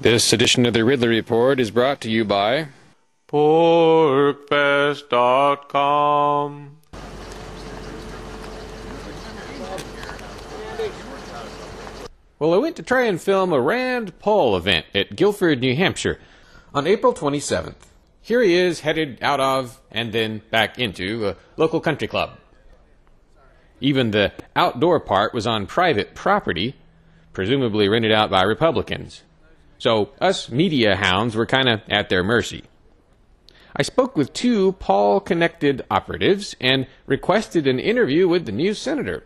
This edition of the Ridley Report is brought to you by PorcFest.com. Well, I went to try and film a Rand Paul event at Gilford, New Hampshire on April 27th. Here he is headed out of and then back into a local country club. Even the outdoor part was on private property, presumably rented out by Republicans. So us media hounds were kind of at their mercy. I spoke with two Paul connected operatives and requested an interview with the new senator.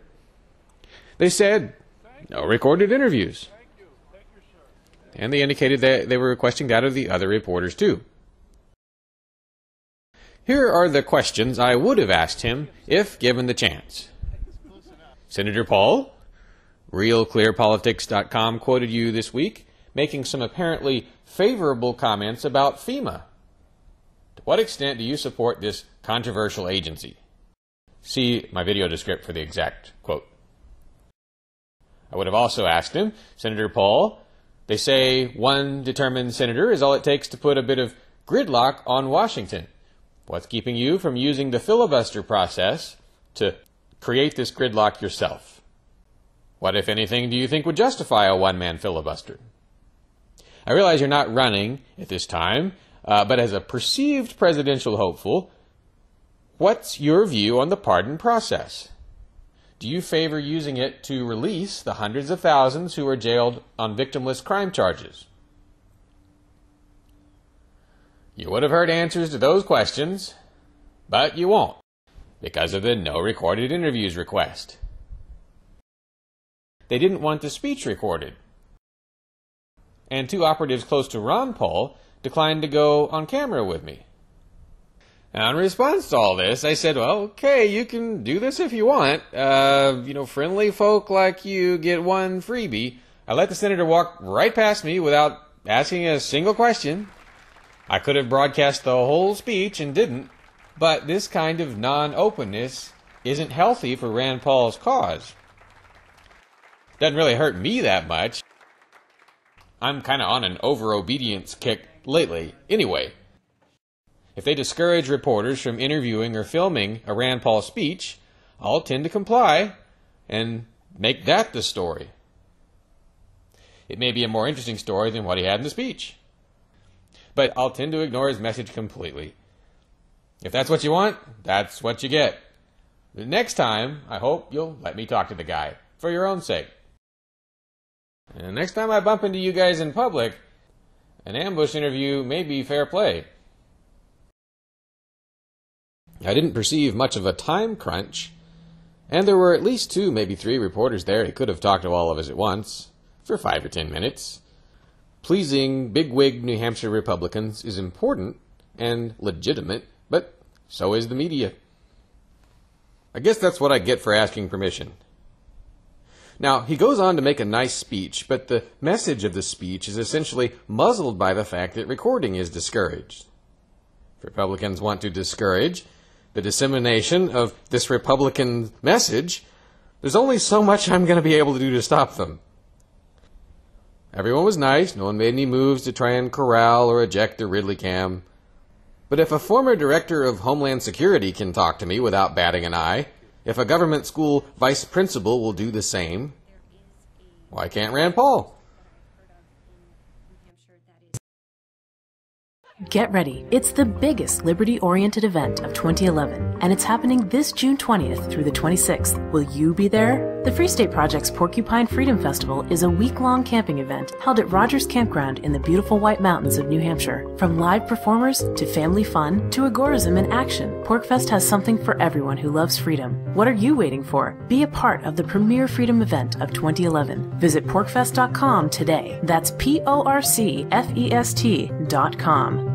They said no recorded interviews. And they indicated that they were requesting that of the other reporters too. Here are the questions I would have asked him if given the chance. Senator Paul, RealClearPolitics.com quoted you this week making some apparently favorable comments about FEMA. To what extent do you support this controversial agency? See my video descript for the exact quote. I would have also asked him, Senator Paul, they say one determined senator is all it takes to put a bit of gridlock on Washington. What's keeping you from using the filibuster process to create this gridlock yourself? What, if anything, do you think would justify a one man filibuster? I realize you're not running at this time, uh, but as a perceived presidential hopeful, what's your view on the pardon process? Do you favor using it to release the hundreds of thousands who are jailed on victimless crime charges? You would have heard answers to those questions, but you won't because of the no recorded interviews request. They didn't want the speech recorded. And two operatives close to Ron Paul declined to go on camera with me. Now, in response to all this, I said, well, okay, you can do this if you want. Uh, you know, friendly folk like you get one freebie. I let the senator walk right past me without asking a single question. I could have broadcast the whole speech and didn't, but this kind of non openness isn't healthy for Rand Paul's cause. Doesn't really hurt me that much. I'm kind of on an over obedience kick lately, anyway. If they discourage reporters from interviewing or filming a Rand Paul speech, I'll tend to comply and make that the story. It may be a more interesting story than what he had in the speech. But I'll tend to ignore his message completely. If that's what you want, that's what you get. The next time, I hope you'll let me talk to the guy, for your own sake. And next time I bump into you guys in public, an ambush interview may be fair play. I didn't perceive much of a time crunch, and there were at least two, maybe three reporters there. He could have talked to all of us at once, for five or ten minutes. Pleasing bigwig New Hampshire Republicans is important and legitimate, but so is the media. I guess that's what I get for asking permission. Now, he goes on to make a nice speech, but the message of the speech is essentially muzzled by the fact that recording is discouraged. Republicans want to discourage the dissemination of this Republican message, there's only so much I'm going to be able to do to stop them. Everyone was nice. No one made any moves to try and corral or eject the Ridley cam. But if a former director of Homeland Security can talk to me without batting an eye, if a government school vice principal will do the same, why can't Rand Paul? Get ready. It's the biggest liberty oriented event of 2011, and it's happening this June 20th through the 26th. Will you be there? The Free State Project's Porcupine Freedom Festival is a week long camping event held at Rogers Campground in the beautiful White Mountains of New Hampshire. From live performers to family fun to agorism in action, PorcFest has something for everyone who loves freedom. What are you waiting for? Be a part of the premier freedom event of 2011. Visit porcfest.com today. That's P O R C F E S T.com.